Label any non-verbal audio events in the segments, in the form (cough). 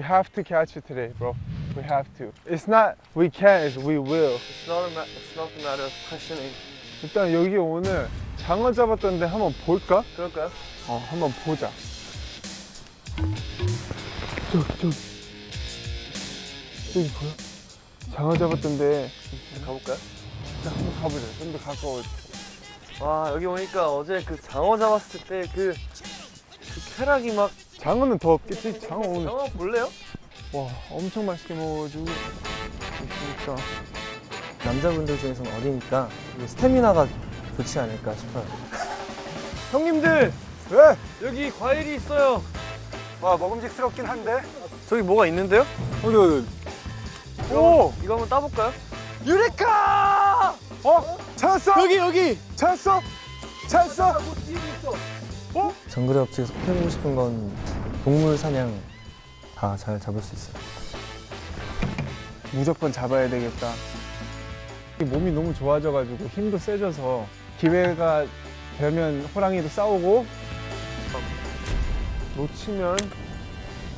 We have to catch it today, bro. We have to. It's not we can, it's we will. It's not a ma- it's not a matter of questioning. 일단 여기 오늘 장어 잡았던데 한번 볼까? 그럴까요? 어, 한번 보자. 저기, 저기. 저기 보여? 장어 잡았던데. 가볼까요? 자, 한번 가보자. 좀 더 가까워. 와 여기 오니까 어제 그 장어 잡았을 때 그 그 쾌락이 막 장어는 더 없겠지? 장어 오늘. 장어 볼래요? 와, 엄청 맛있게 먹어가지고. 있으니까. 남자분들 중에서는 어리니까 이 스태미나가 좋지 않을까 싶어요. (laughs) 형님들 왜? 여기 과일이 있어요. 와, 먹음직스럽긴 한데. 저기 뭐가 있는데요? 어디, 어디? 오! 이거 한번 따볼까요? 유레카! 어? 찾았어? 여기 여기. 찾았어? 찾았어? 정글의 업체에서 꼭 해보고 싶은 건 동물 사냥 다 잘 잡을 수 있어요. 무조건 잡아야 되겠다. 이 몸이 너무 좋아져가지고 힘도 세져서 기회가 되면 호랑이도 싸우고 놓치면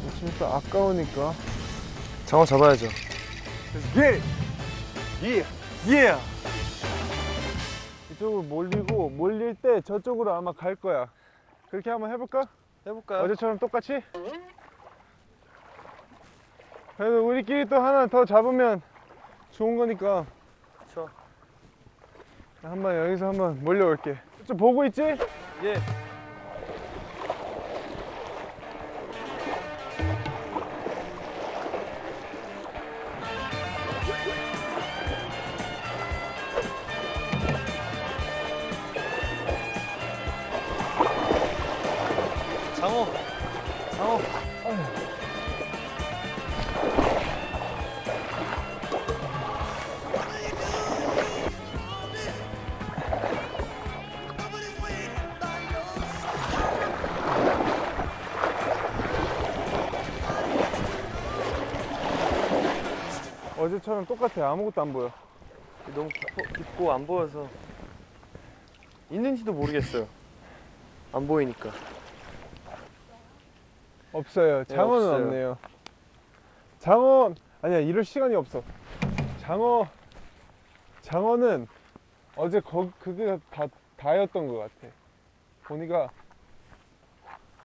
놓치면 또 아까우니까. 장어 잡아야죠. 예! 예! 예! 이쪽으로 몰리고 몰릴 때 저쪽으로 아마 갈 거야. 그렇게 한번 해볼까? 해볼까요? 어제처럼 똑같이? 그래도 우리끼리 또 하나 더 잡으면 좋은 거니까 그쵸. 한번 여기서 한번 몰려올게 좀 보고 있지? 예. 장어. 장어. 어제처럼 똑같아 아무것도 안 보여 너무 깊고 안 보여서 있는지도 모르겠어요. 안 보이니까. 없어요. 네, 장어는 없어요. 없네요. 장어 아니야 이럴 시간이 없어. 장어 장어는 어제 거, 그게 다 다였던 것 같아. 보니까